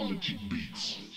quality beats.